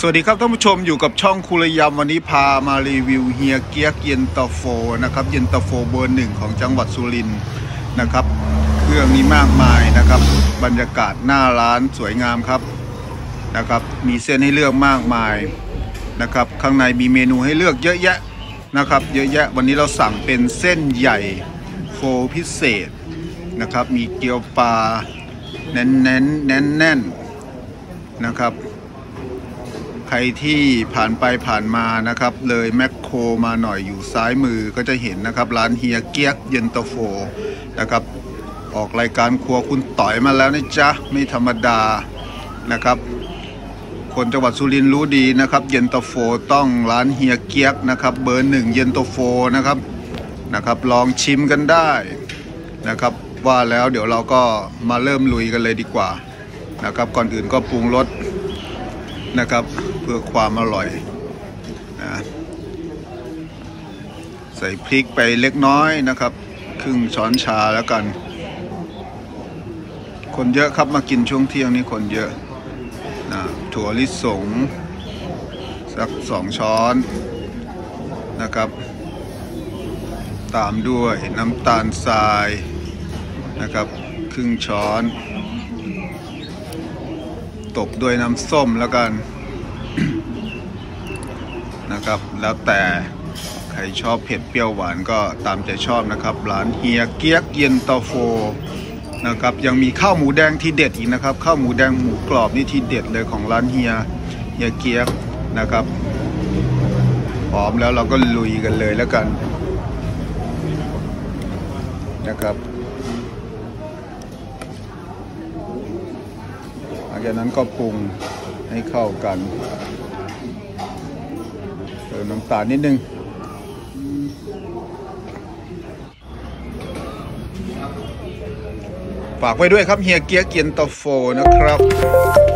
สวัสดีครับท่านผู้ชมอยู่กับช่องคุรยำวันนี้พามารีวิวเฮียเกียกเย็นตาโฟนะครับเย็นตาโฟเบอร์หนึ่งของจังหวัดสุรินทร์นะครับ เครื่องนี้มากมายนะครับ บรรยากาศหน้าร้านสวยงามครับนะครับ มีเส้นให้เลือกมากมายนะครับ ข้างในมีเมนูให้เลือกเยอะแยะนะครับ เยอะแยะวันนี้เราสั่งเป็นเส้นใหญ่โฟพิเศษนะครับ มีเกี๊ยวปลาแน่นๆแน่นๆนะครับ รที่ผ่านไปผ่านมานะครับ เลยแมคโครมาหน่อยอยู่ซ้ายมือก็จะเห็นนะครับ ร้านเฮียเกียกเย็นตาโฟนะครับ ออกรายการครัวคุณต่อยมาแล้วนะจ๊ะ ไม่ธรรมดานะครับ คนจังหวัดสุรินทร์รู้ดีนะครับ เย็นตาโฟต้องร้านเฮียเกียกนะครับ เบอร์หนึ่งเย็นตาโฟนะครับนะครับลองชิมกันได้นะครับ ว่าแล้วเดี๋ยวเราก็มาเริ่มลุยกันเลยดีกว่านะครับ ก่อนอื่นก็ปรุงรสนะครับ พื่อความอร่อยนะใส่พริกไปเล็กน้อยนะครับ ครึ่งช้อนชาแล้วกัน คนเยอะครับมากินช่วงเที่ยงนี่คนเยอะนะถั่วลิสงสักสองช้อนนะครับ ตามด้วยน้ำตาลทรายนะครับ ครึ่งช้อน ตบด้วยน้ำส้มแล้วกัน นะครับ แล้วแต่ใครชอบเผ็ดเปรี้ยวหวานก็ตามใจชอบนะครับ ร้านเฮียเกียกเย็นตาโฟนะครับยังมีข้าวหมูแดงที่เด็ดอีกนะครับ ข้าวหมูแดงหมูกรอบนี่ที่เด็ดเลยของร้านเฮียเฮียเกียกนะครับพร้อมแล้วเราก็ลุยกันเลยแล้วกันนะครับหลังจากนั้นก็ปรุงให้เข้ากัน ติมน้ำตาลนิดนึงฝากไว้ด้วยครับเฮียเกียกเกียนตอโฟนะครับ